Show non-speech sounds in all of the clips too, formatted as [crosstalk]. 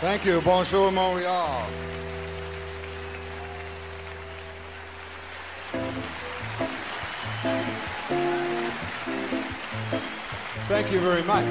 Thank you. Bonjour, Montreal. Thank you very much.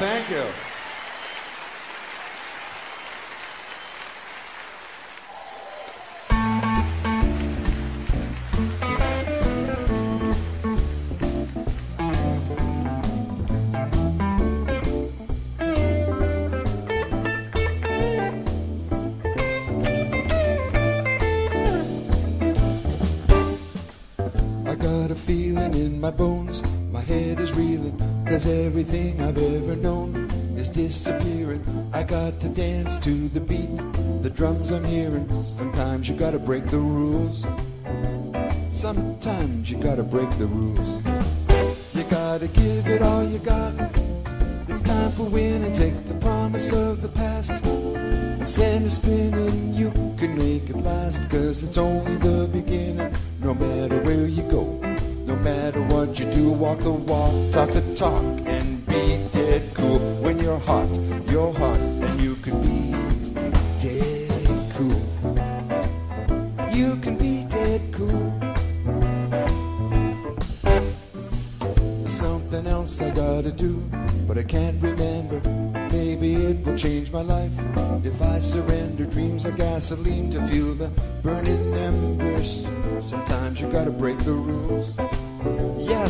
Thank you. Break the rules. Sometimes you gotta break the rules.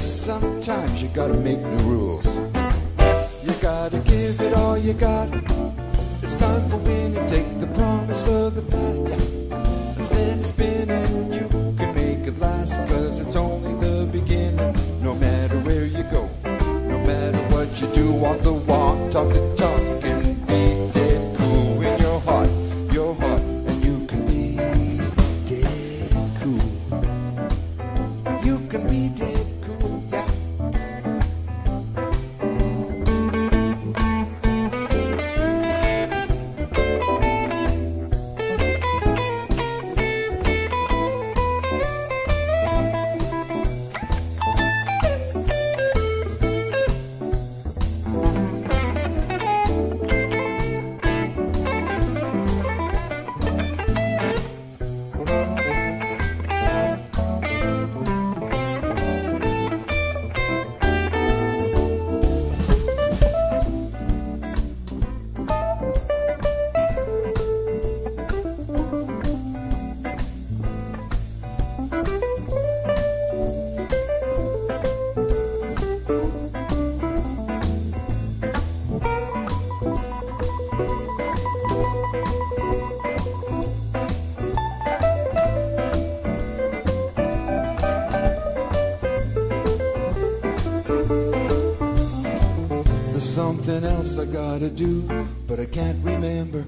Sometimes you gotta make new rules. You gotta give it all you got. It's time for winning. Take the promise of the past. Yeah. And stand spinning. You can make it last. Cause it's only the beginning. No matter where you go. No matter what you do. Walk the walk. Talk the talk. I gotta do, but I can't remember.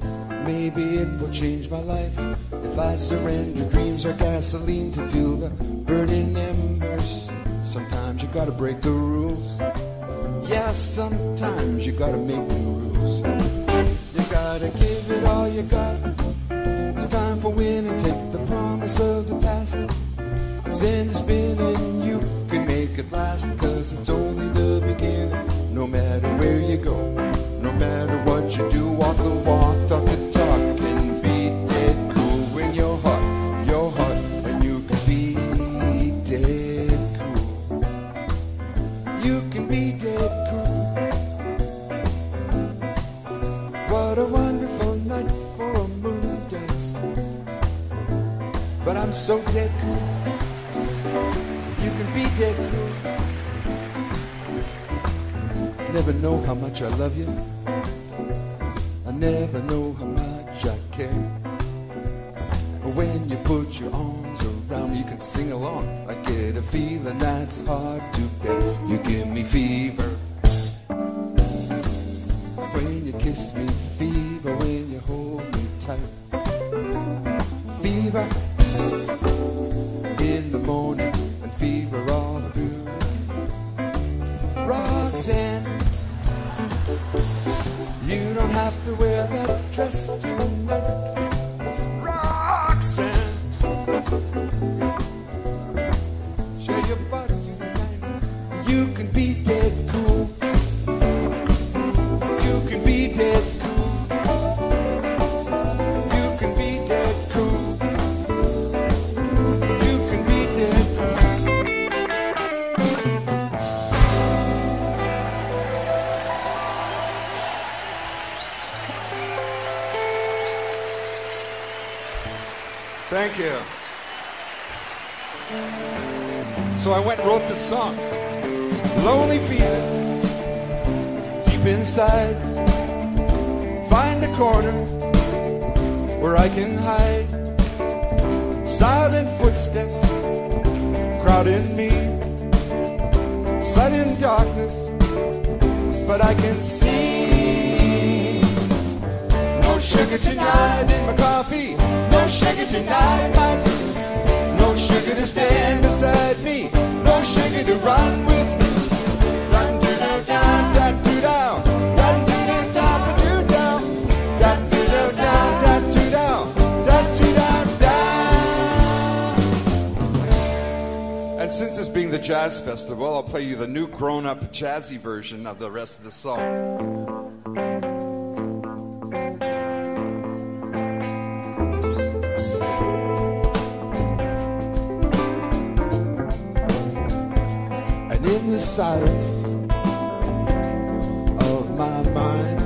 Maybe it will change my life if I surrender. Dreams are gasoline to fuel the burning embers. Sometimes you gotta break the rules. Yeah, sometimes you gotta make new rules. You gotta give it all you got. It's time for winning. Take the promise of the past. Send it spinning, you can make it last Cause it's only the beginning No matter where you go you do Walk the walk, talk the talk And be dead cool When you're hot, you're hot And you can be dead cool. You can be dead cool. What a wonderful night for a moon dance. But I'm so dead cool. You can be dead cool. Never know how much I love you. I never know how much I care. When you put your arms around me, you can sing along. I get a feeling that's hard to this song. Lonely feeling deep inside. Find a corner where I can hide. Silent footsteps crowding me. Sudden darkness, but I can see. No sugar tonight in my coffee. No sugar tonight my tea. No sugar to stand beside me. Since it's being the jazz festival, I'll play you the new grown-up jazzy version of the rest of the song. The silence of my mind,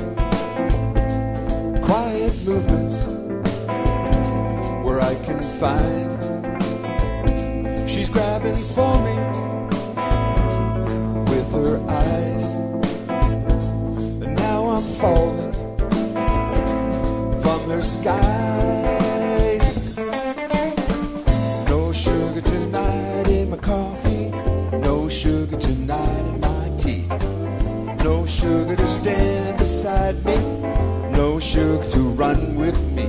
quiet movements where I can find she's grabbing for me with her eyes. And now I'm falling from her skies. No sugar tonight in my coffee. In my tea. No sugar to stand beside me. No sugar to run with me.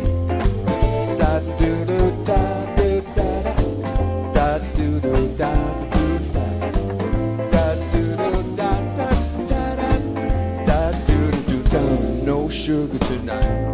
Da do do da do da da. Da do do da do da. Da do do da da da da. Da do do da. No sugar tonight.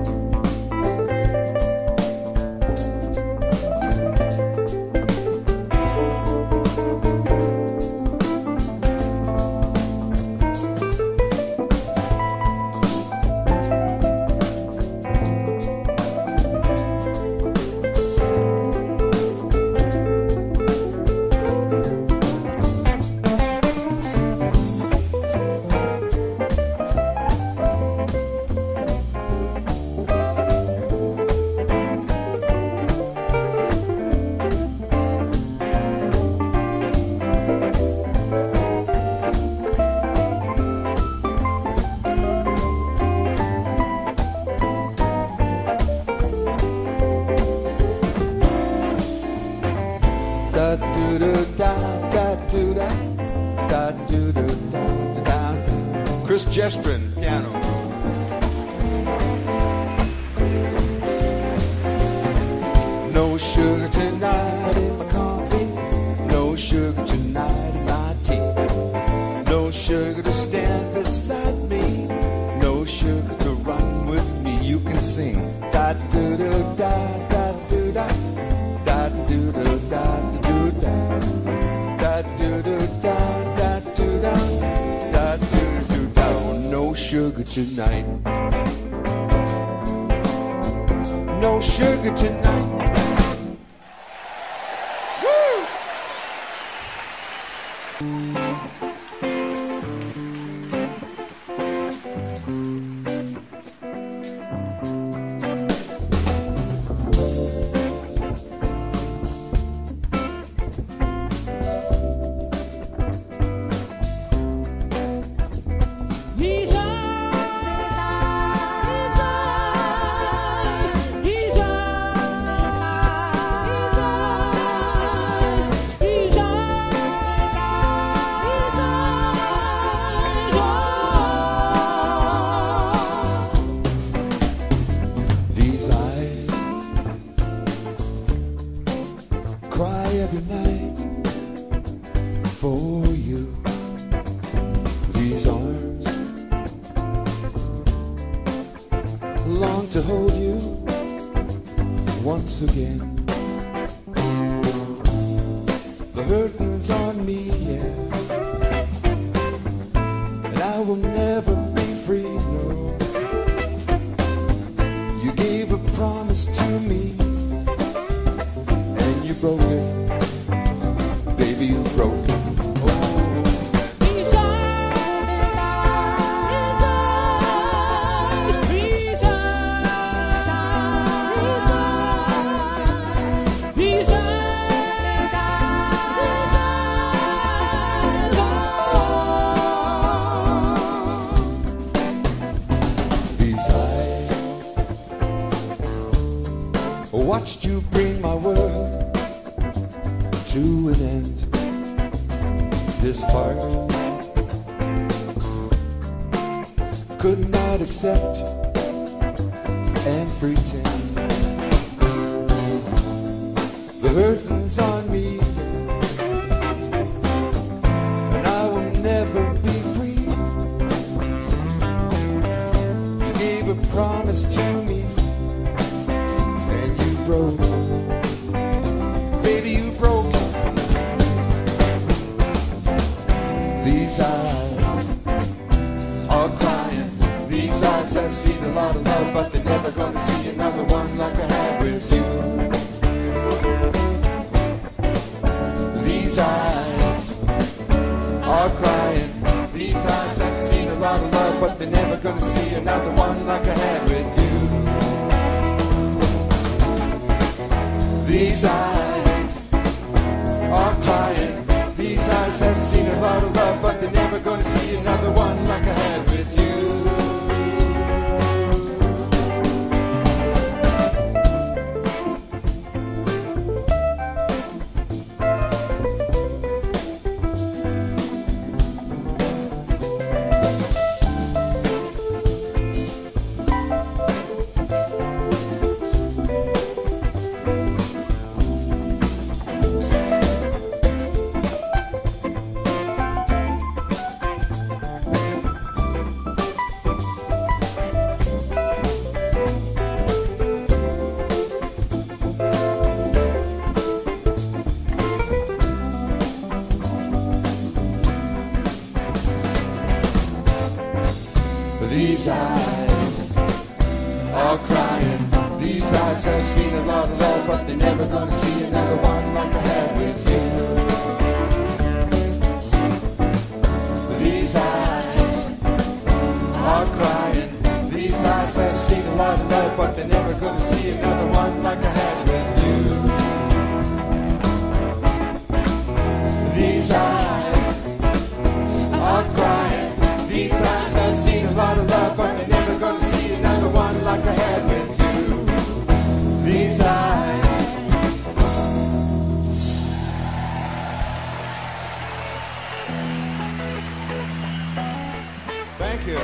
Thank you.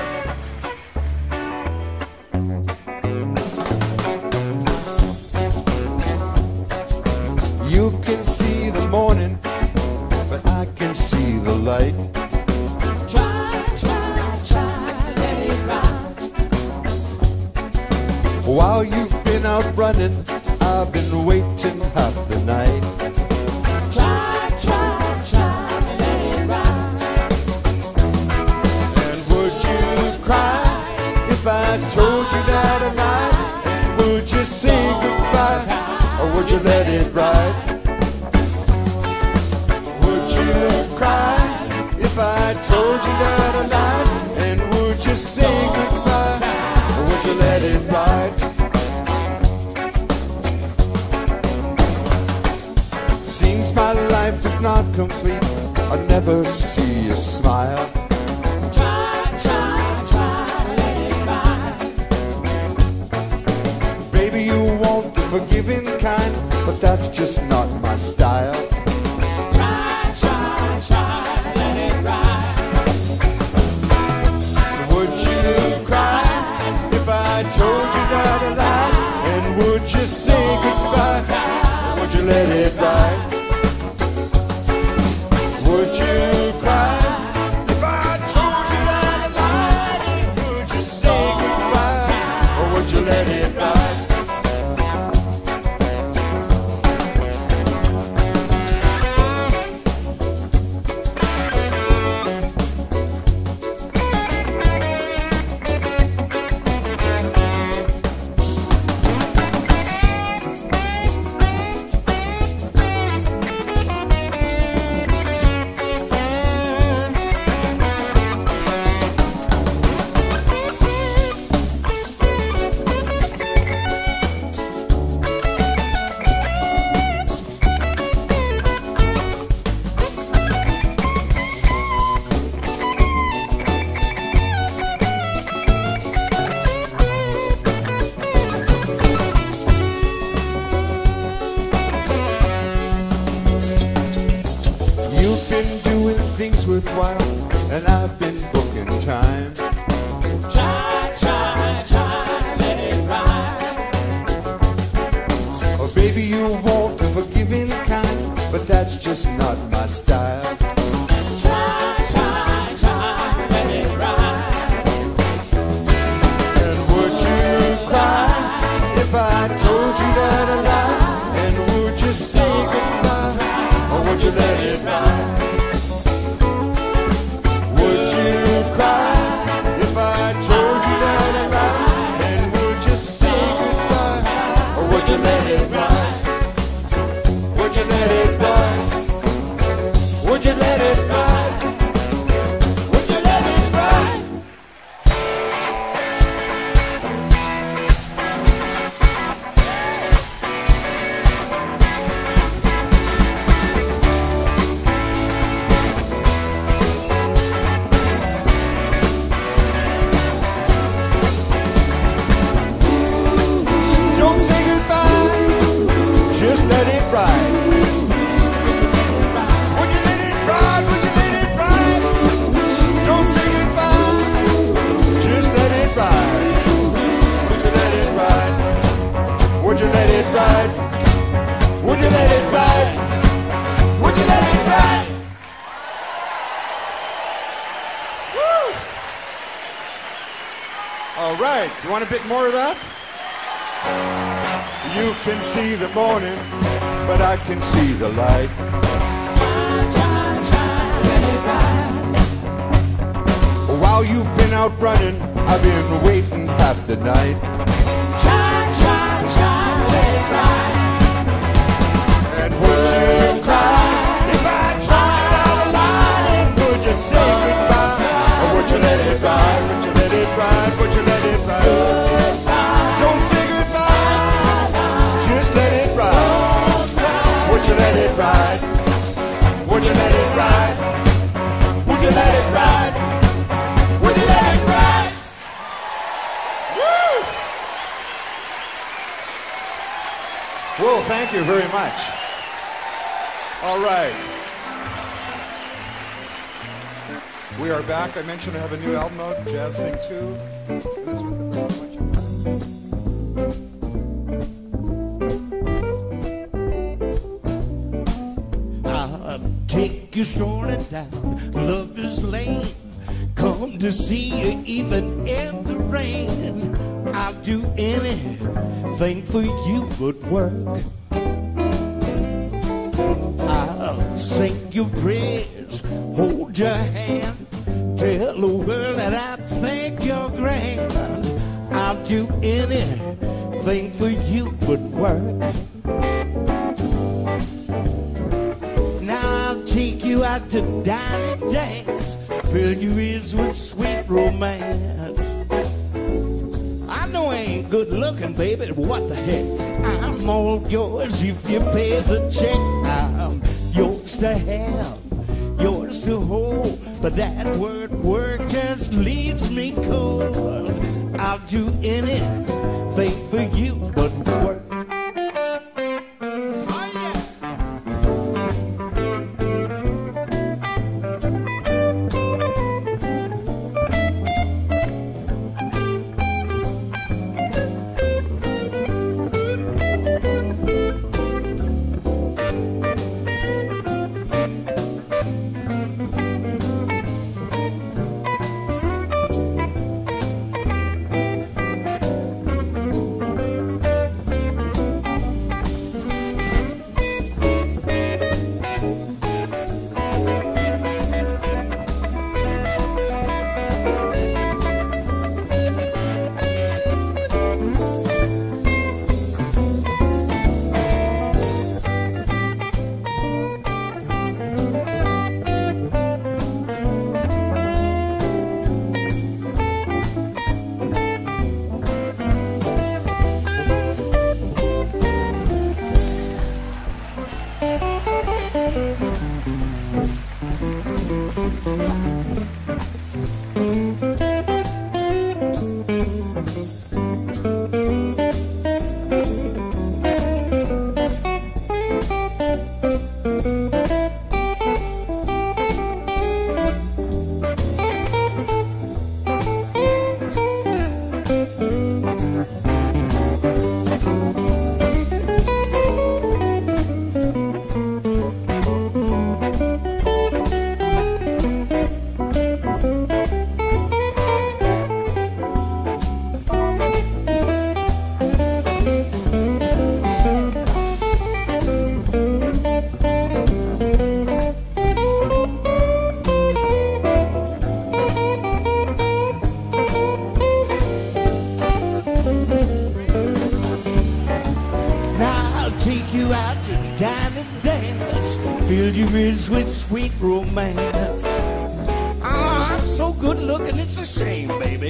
You can see the morning, but I can see the light. Try, try, try, let it ride. While you've been out running, want a bit more of that? You can see the morning, but I can see the light. While you've been out running, I've been waiting half the night. Well, thank you very much. All right. We are back. I mentioned I have a new album out, Jazz Thing 2. It is with the- I'll take you strolling down Lover's Lane. Come to see you even in the rain. I'll do anything for you but work. I'll sing your prayers, hold your hand, tell the world that I think you're grand. I'll do anything for you but work. Now I'll take you out to dine and dance, fill your ears with sweet romance. Good looking, baby, what the heck? I'm all yours if you pay the check. I'm yours to have, yours to hold, but that word work just leaves me cold. I'll do anything for you romance. Oh, I'm so good looking, it's a shame, baby.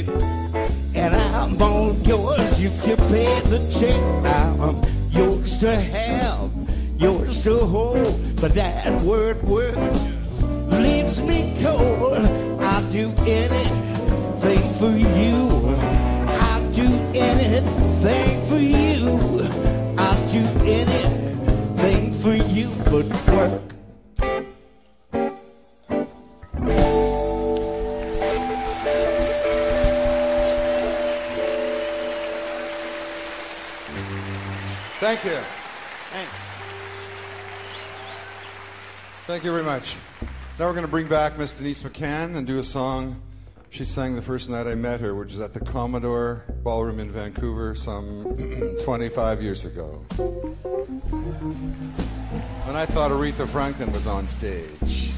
And I'm all yours, you can pay the check. Now I'm yours to have, yours to hold, but that word. bring back Miss Denise McCann and do a song she sang the first night I met her, which is at the Commodore Ballroom in Vancouver some [clears throat] 25 years ago. And I thought Aretha Franklin was on stage.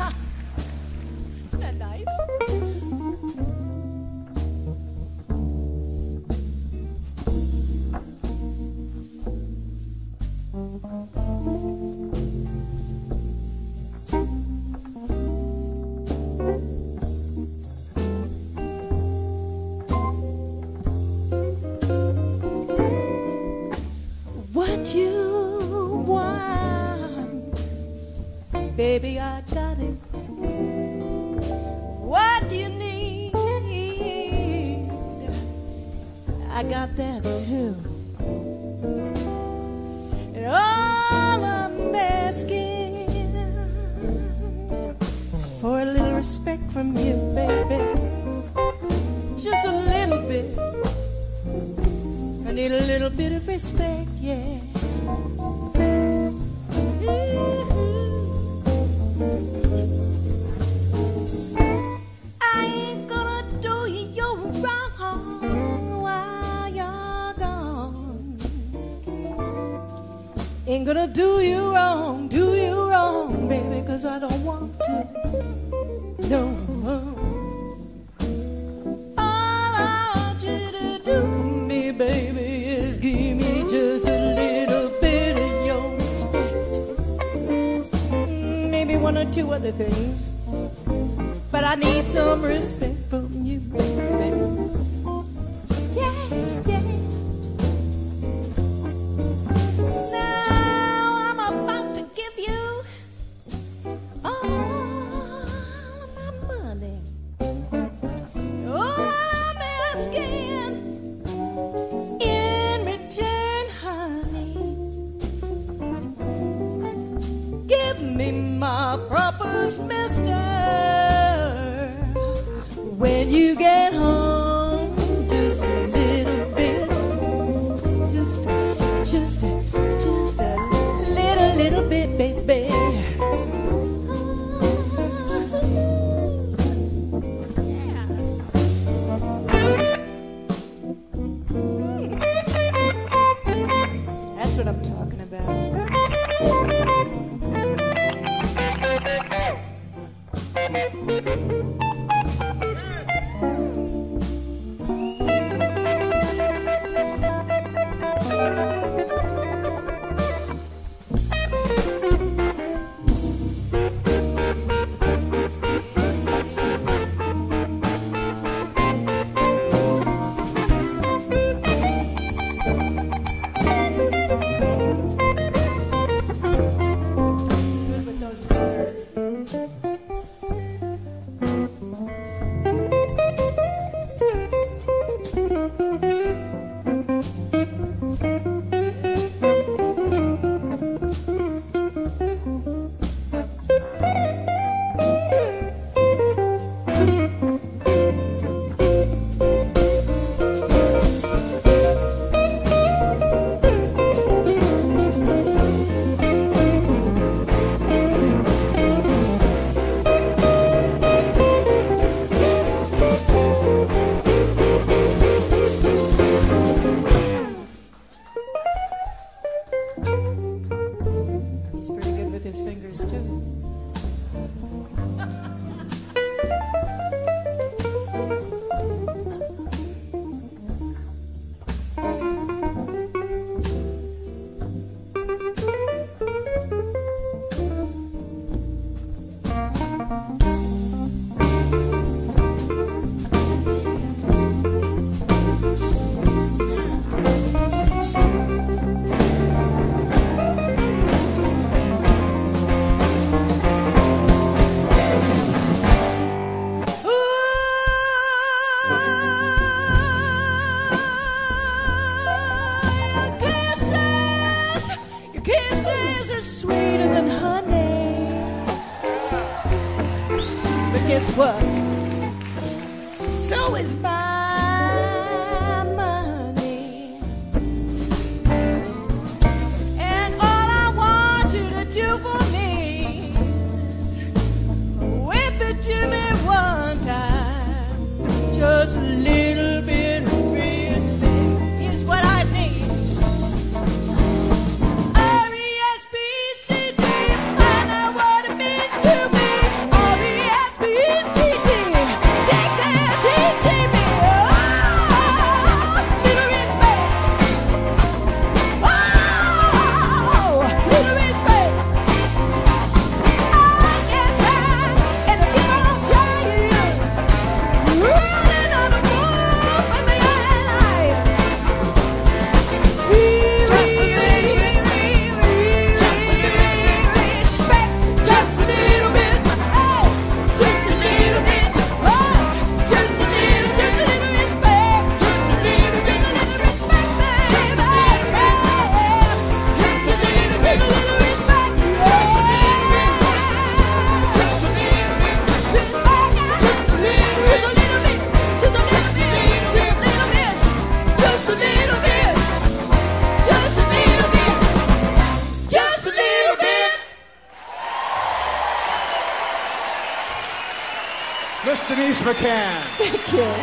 Miss Denise McCann. Thank you.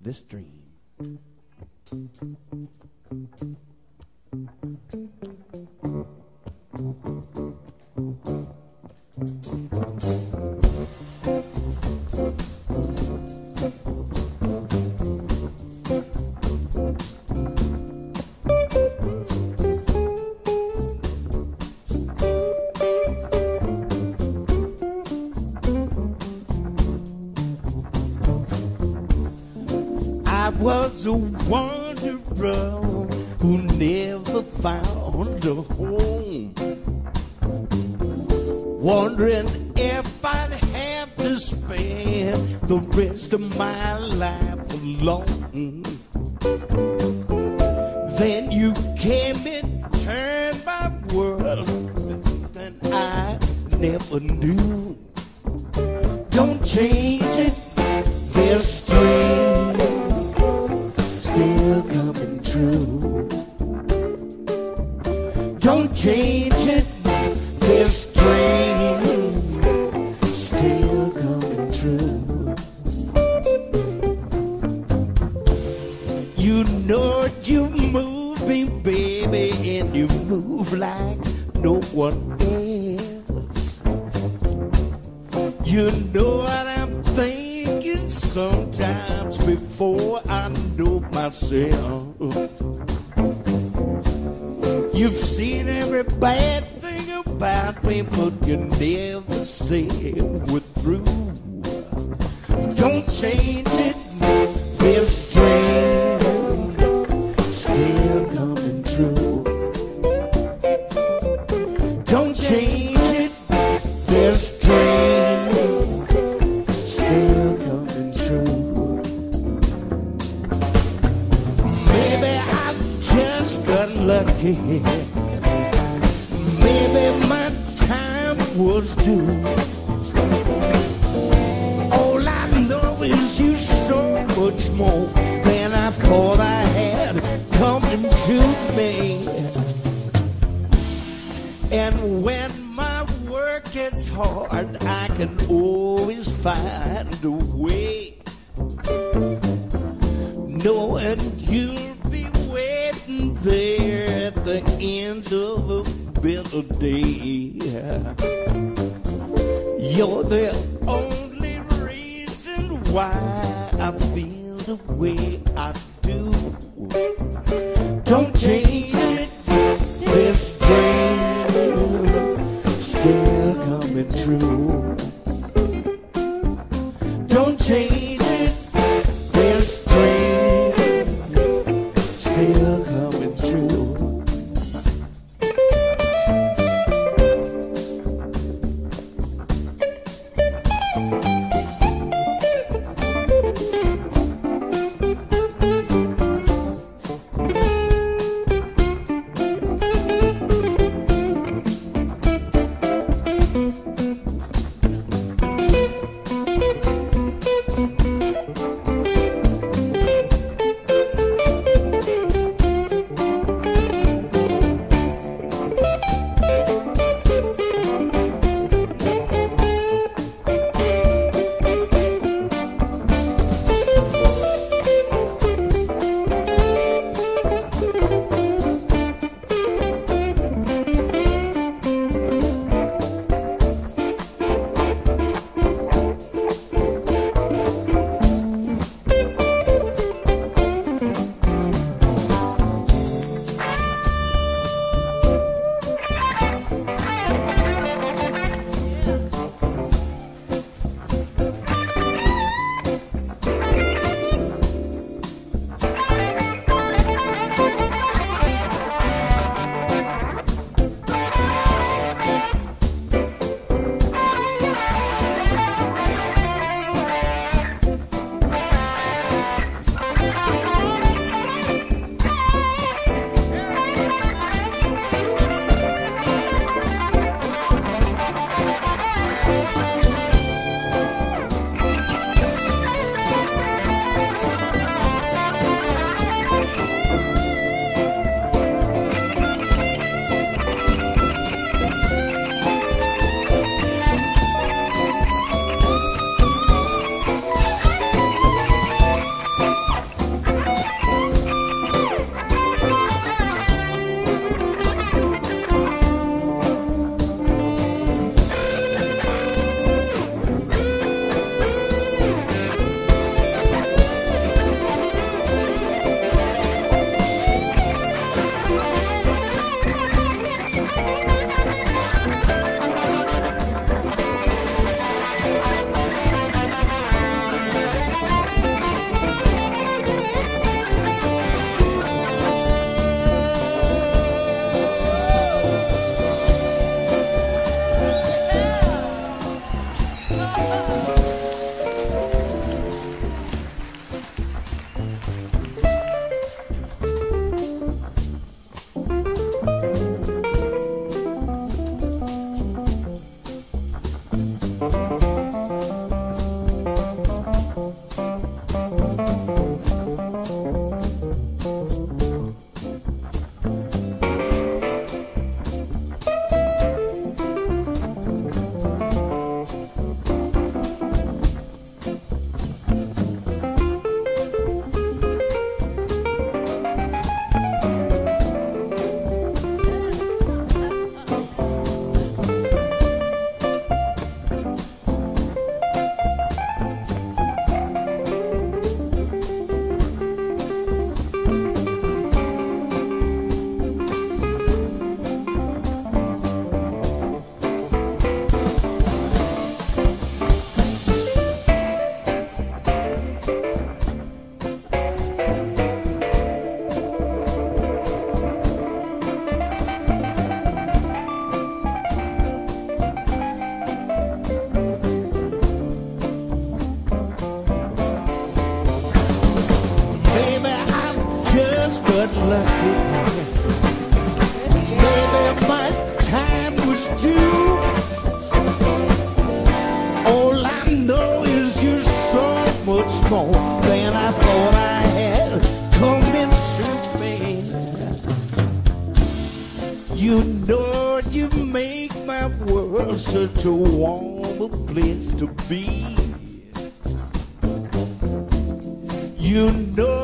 This dream. wander home, wondering if I'd have to spend the rest of my life alone.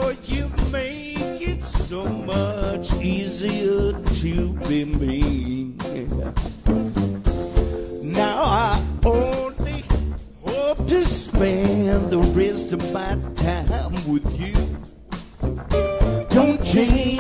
Lord, you make it so much easier to be me. Now I only hope to spend the rest of my time with you. Don't change.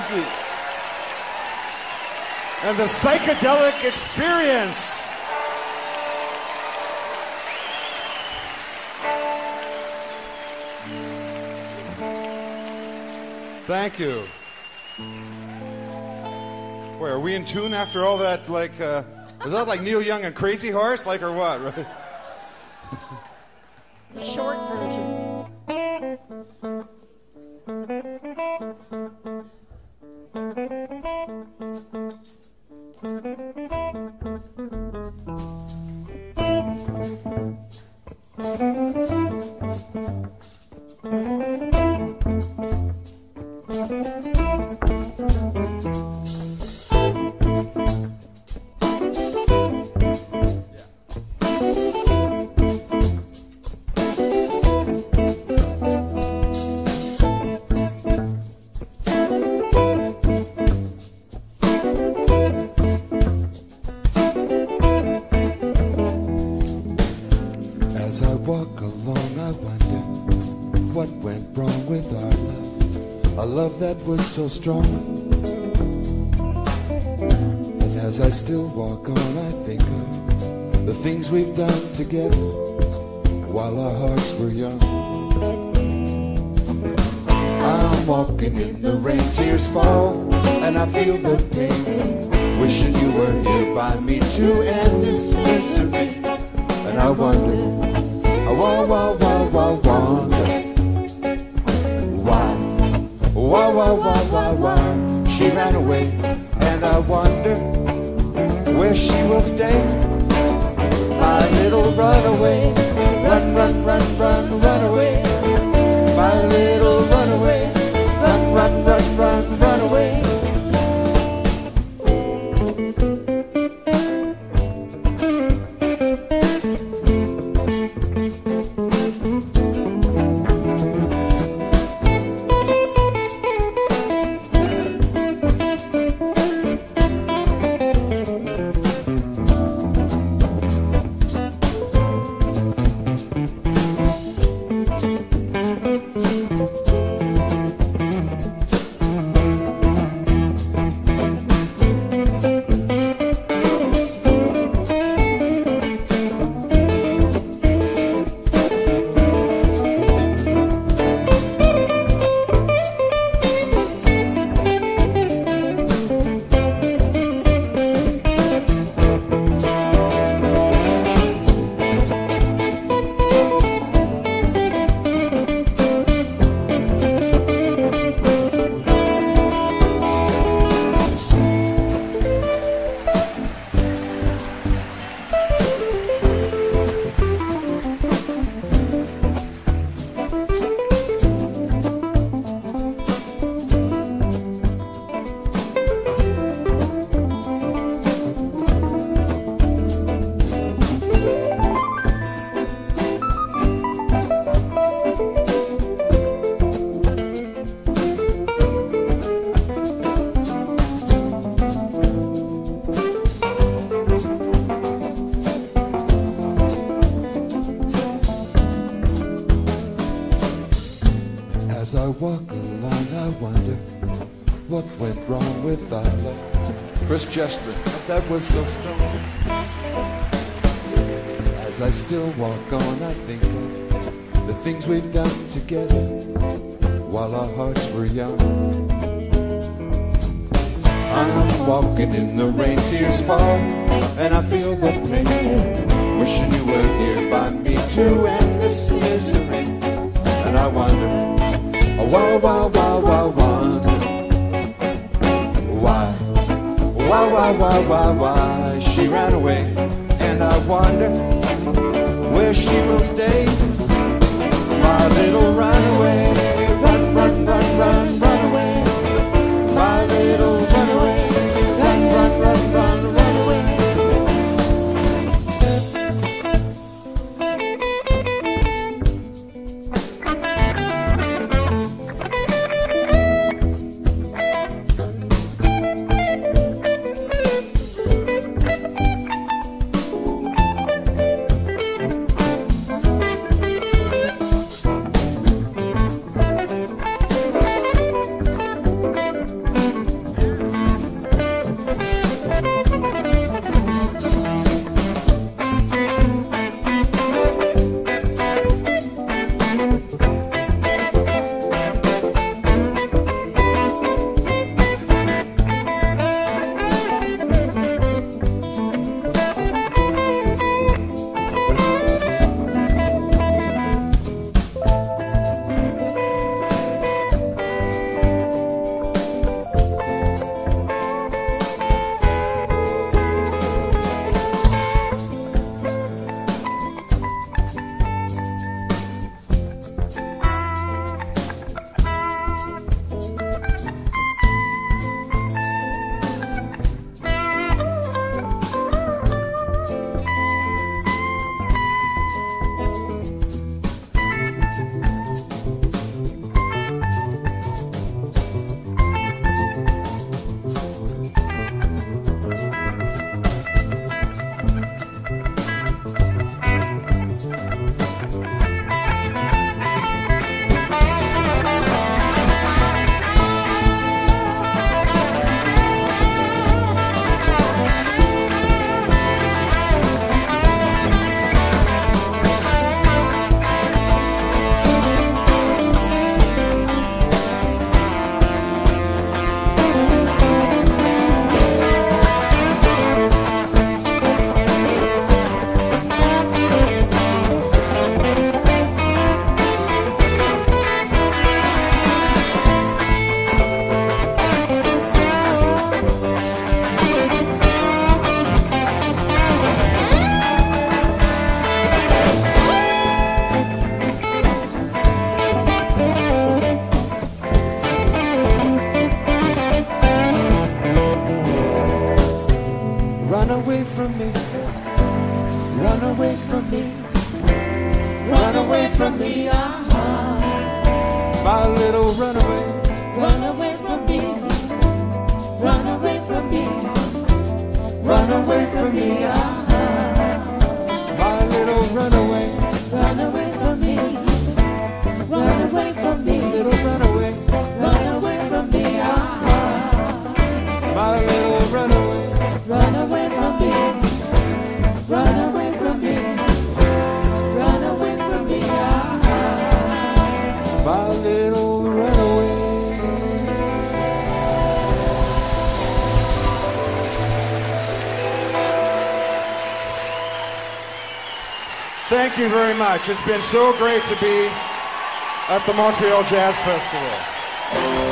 Thank you. and the psychedelic experience. Thank you. Wait, are we in tune after all that? Like, uh, was that like Neil Young and Crazy Horse, like, or what? Right? Short so strong. And as I still walk on, I think of the things we've done together while our hearts were young. I'm walking in the rain, tears fall, and I feel the pain. Wishing you were here by me to end this misery. And I wonder, I wa wa away, and I wonder where she will stay. My little runaway, Chris Chester, that was so strong. As I still walk on, I think of the things we've done together while our hearts were young. I'm walking in the rain, tears fall, and I feel the pain. Wishing you were here by me to end this misery. And I wonder, oh, why, why, why, why, wonder, why, why, why, why, why she ran away. And I wonder where she will stay. My little runaway, run, run, run, run, Thank you very much. It's been so great to be at the Montreal Jazz Festival.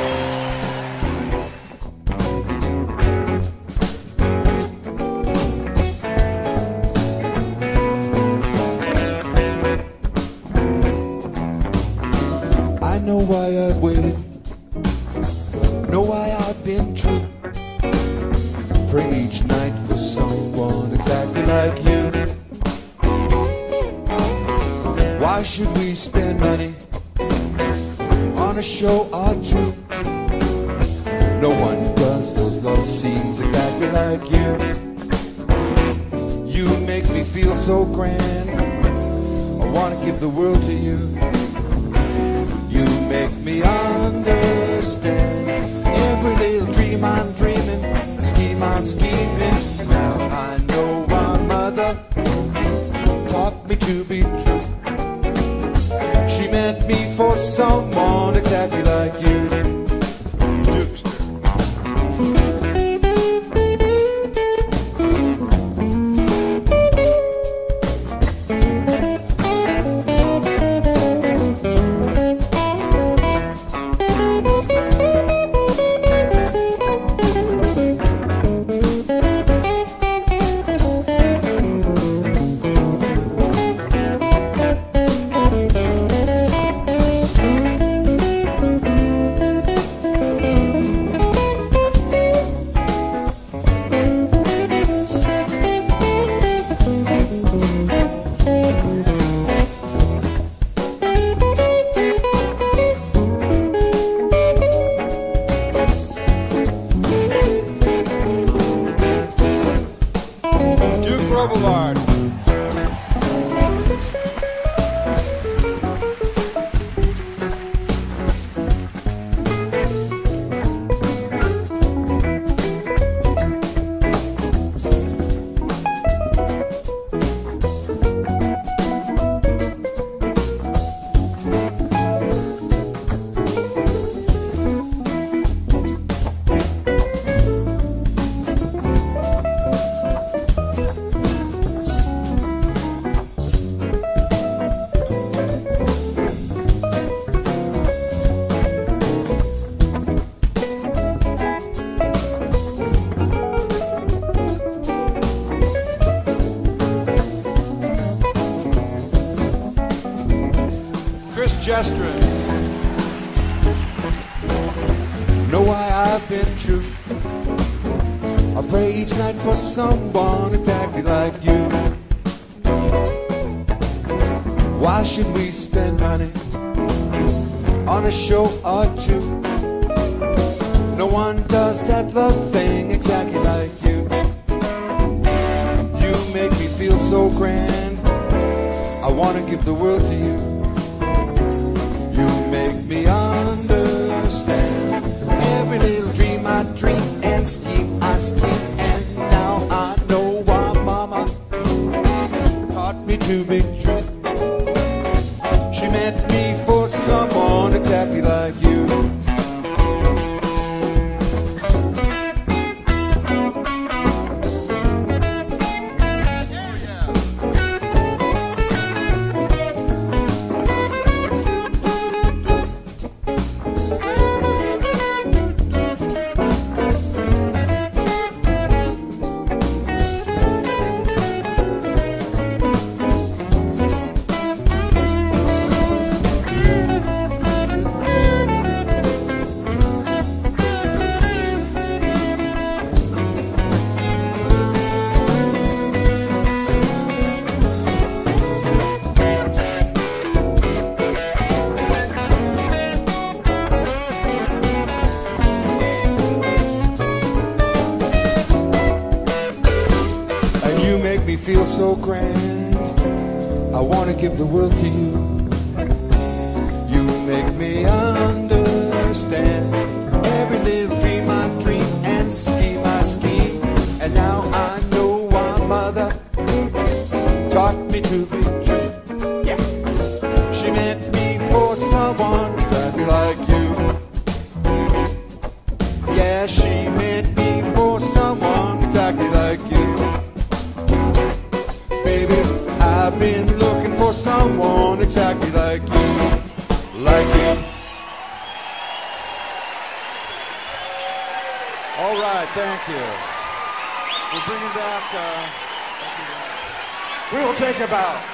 Duke Robillard. We will